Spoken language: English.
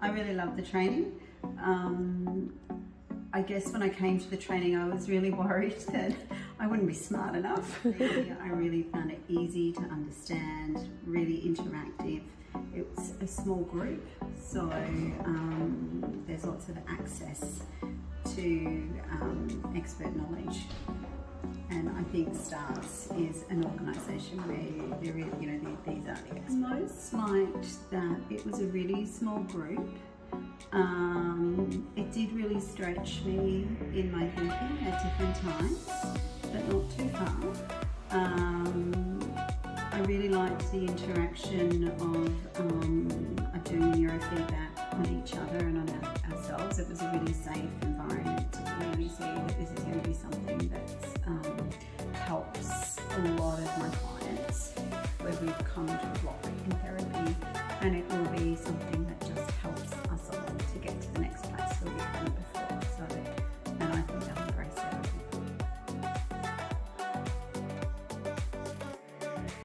I really loved the training. Um, I guess when I came to the training, I was really worried that I wouldn't be smart enough. I really found it easy to understand, really interactive. It's a small group, so um, there's lots of access to um, expert knowledge. And I think STARS is an organisation where there is, you know, these are the Liked that it was a really small group um, it did really stretch me in my thinking at different times, but not too far. Um, I really liked the interaction of, um, of doing neurofeedback on each other and on our, ourselves. It was a really safe environment to really see that this is going to be something that um, helps a lot of my and it will be something